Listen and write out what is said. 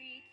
the